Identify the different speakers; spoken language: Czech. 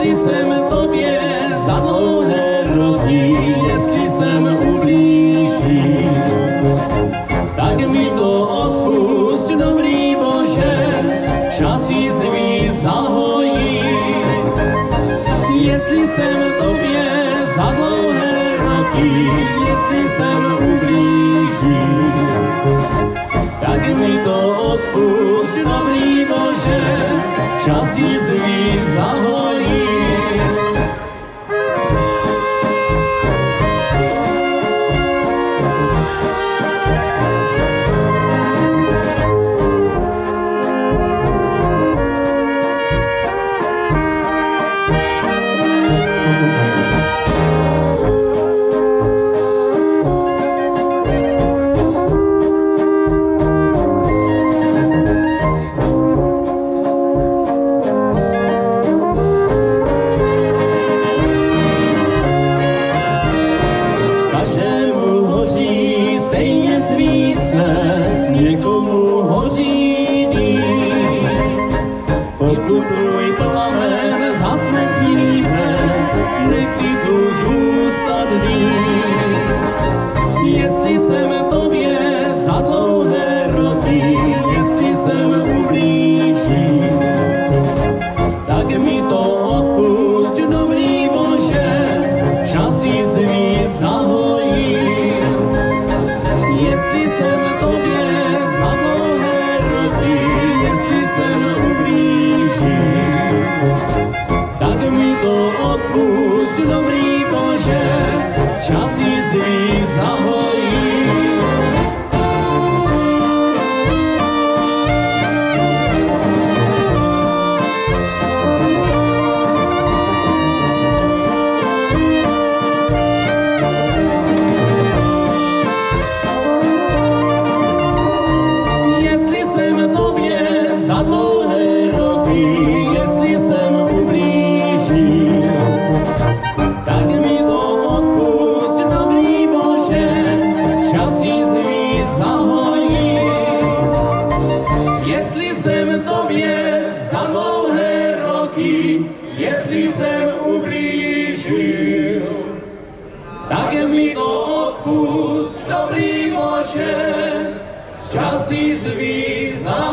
Speaker 1: Jestli jsem tobě za dlouhé roky, jestli jsem ublížil, tak mi to odpust, dobrý Bože, časy svý zahojí. Jestli jsem tobě za dlouhé roky, jestli jsem ublížil, tak mi to odpust, dobrý Bože, časy svý zahojí. Časy svý zahojí. Jestli jsem tobě za dlouhé roky, jestli jsem ublížil, tak mi to odpust, dobrý Bože, časy svý zahojí. Dlouhé roky, jestli jsem ublížil, tak mi to odpust, dobrý Bože, časy svý zahojí.